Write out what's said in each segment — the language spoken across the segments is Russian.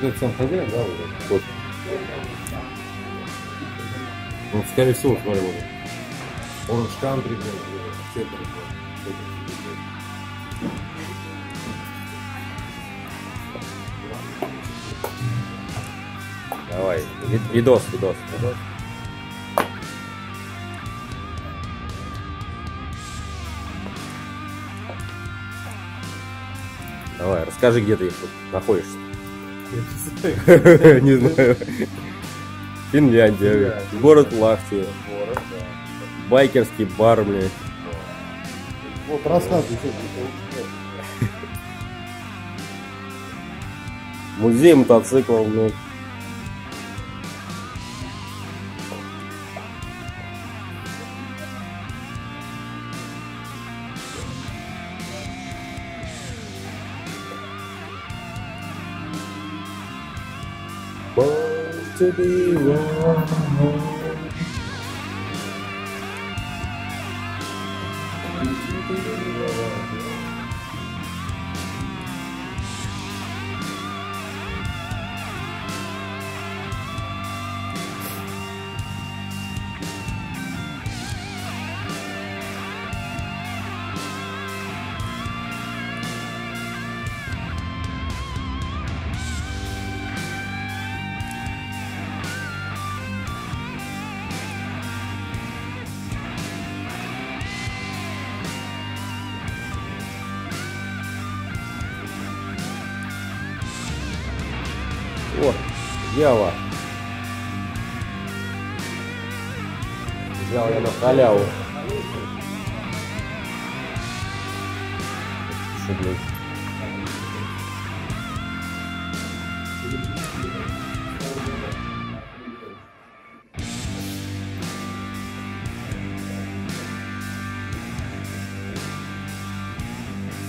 вот этот сам хозяин, да, вот этот? Ну, скорее всего, смотри, вот. Orange Country, блин, все это, Давай, ви- видос, видос. видос. Давай, расскажи, где ты находишься. Не знаю. Финляндия, город Лахти, байкерский бар, блядь. Вот рассказывай, Музей мотоциклов, блядь. To be wild. О, Ява. Взял я на халяву. Что, блядь?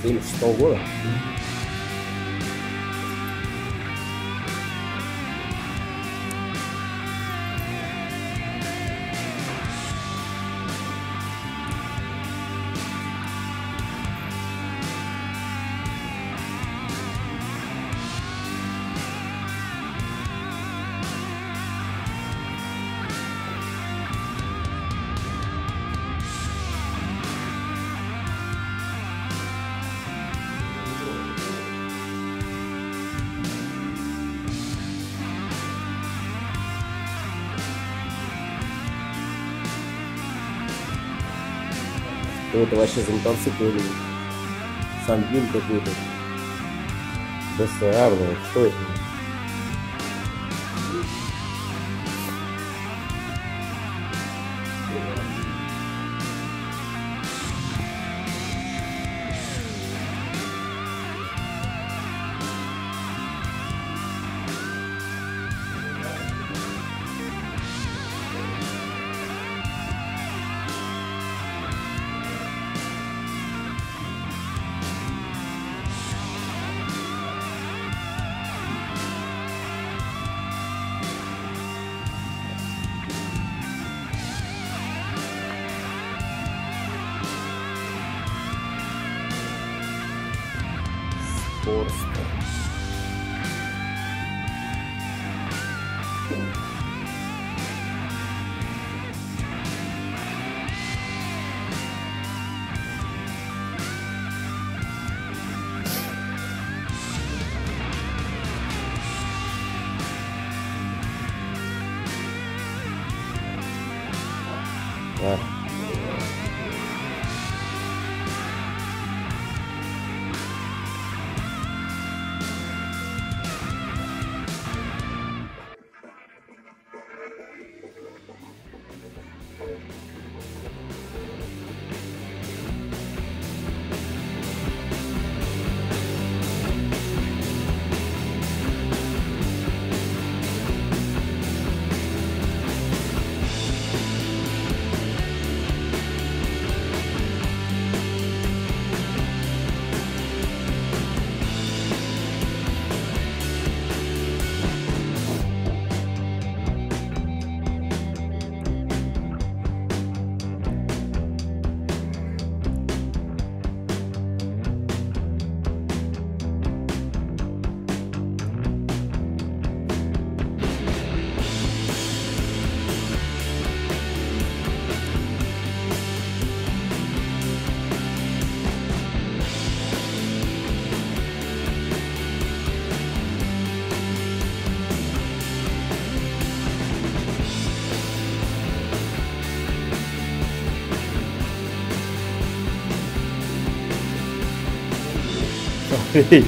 Семьдесят шестого года? Что это вообще за мотоцикл или Сандвин какой-то? ДСА, блин, что это? force Охереть.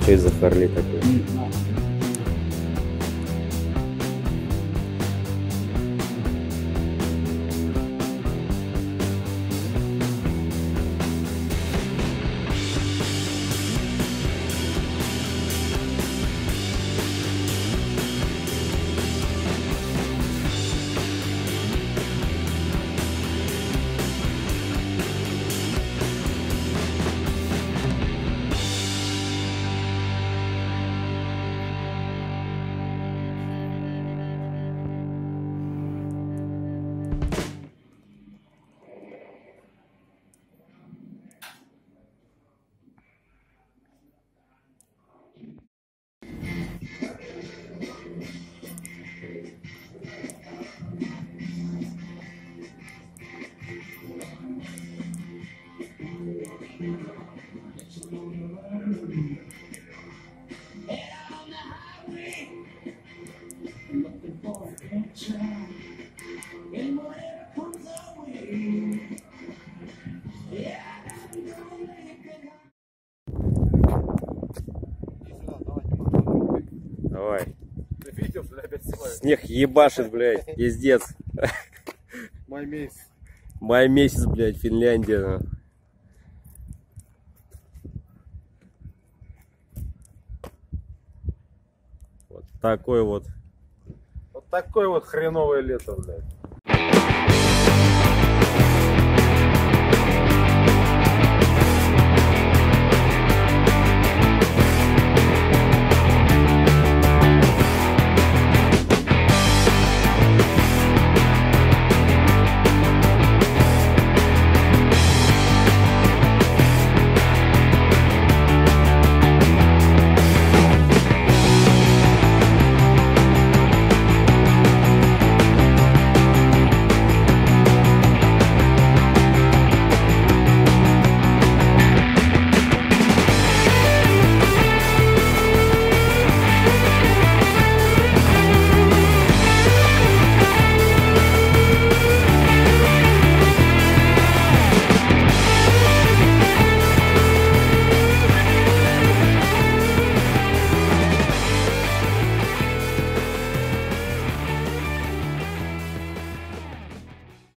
Что это за Харли такой? Давай. Ты видел, что опять снимаю? Снег ебашит, блядь, пиздец. Май месяц. Май месяц, блядь, Финляндия. Вот такой вот. Вот такое вот хреновое лето, блядь.